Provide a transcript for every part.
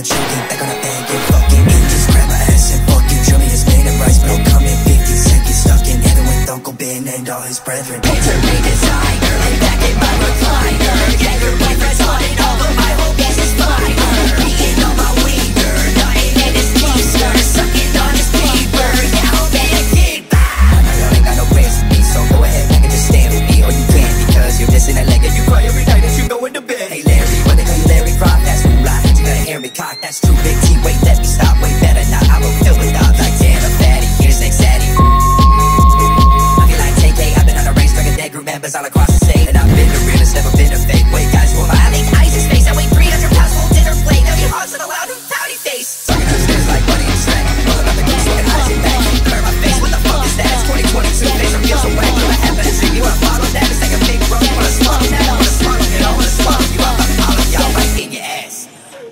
out joking gonna the bag, get fucking in Just grab my ass and fucking drill me his man and rice bro. Coming 50 seconds stuck in heaven with Uncle Ben and all his bredhren Picture me designer, lay back in my recliner. hairy cock, that's too Big. T, wait, let me stop, wait, better not. I will fill with up like Dan a fatty, here's next daddy I feel like KK, I've been on a race, drinking dead group members all across the state. And I've been the realest, never been a fake.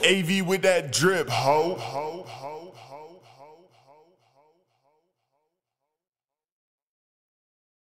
AV with that drip, ho, ho, ho.